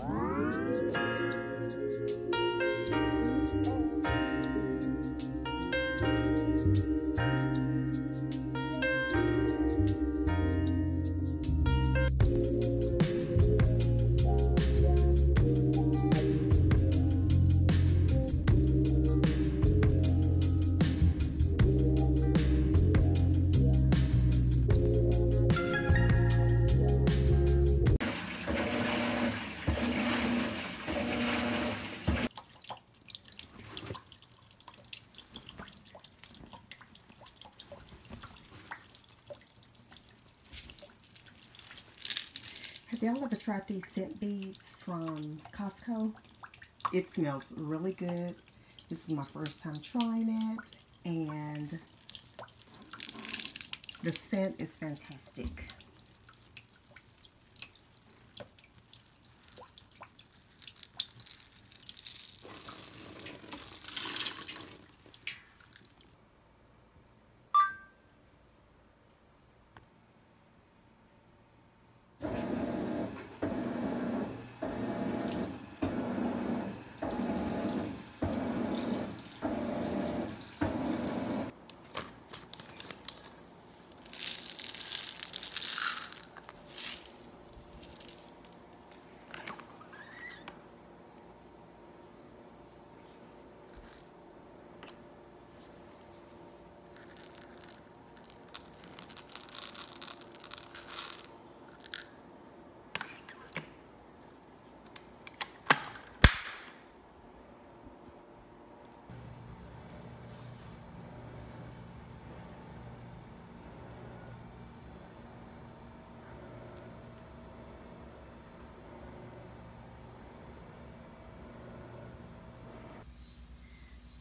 Thank you. Have y'all ever tried these scent beads from Costco? It smells really good. This is my first time trying it and the scent is fantastic.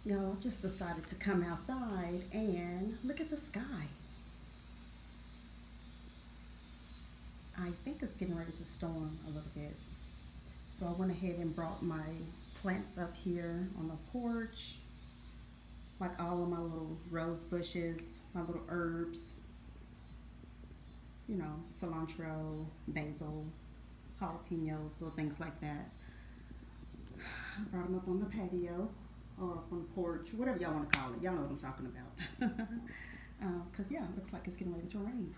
Y'all just decided to come outside and look at the sky. I think it's getting ready to storm a little bit. So I went ahead and brought my plants up here on the porch. Like all of my little rose bushes, my little herbs. You know, cilantro, basil, jalapenos, little things like that. I brought them up on the patio or on the porch, whatever y'all want to call it. Y'all know what I'm talking about. Because, uh, yeah, it looks like it's getting ready to rain.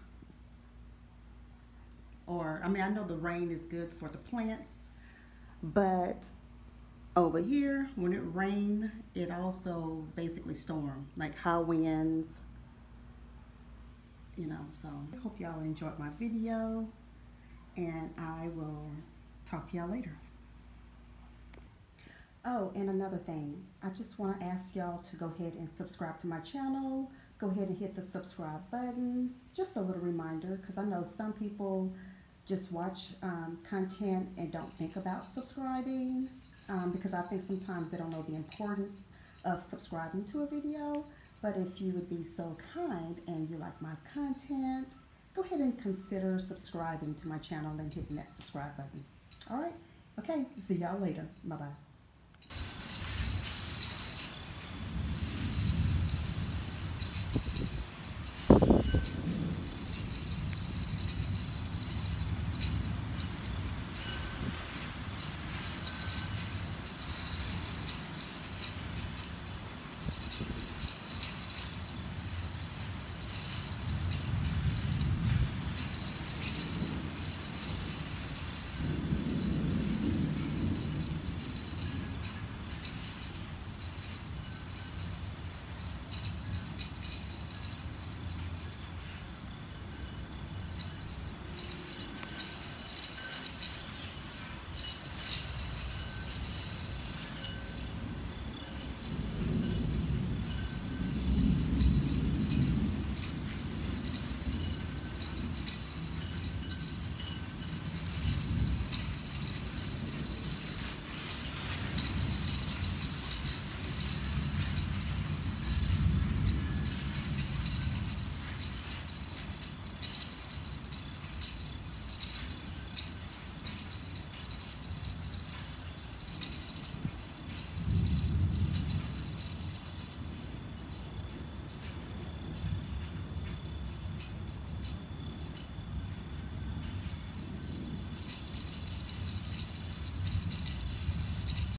Or, I mean, I know the rain is good for the plants, but over here, when it rain, it also basically storm, like high winds, you know, so I hope y'all enjoyed my video, and I will talk to y'all later. Oh, and another thing, I just want to ask y'all to go ahead and subscribe to my channel. Go ahead and hit the subscribe button. Just a little reminder, because I know some people just watch um, content and don't think about subscribing, um, because I think sometimes they don't know the importance of subscribing to a video. But if you would be so kind and you like my content, go ahead and consider subscribing to my channel and hitting that subscribe button. All right? Okay, see y'all later. Bye-bye.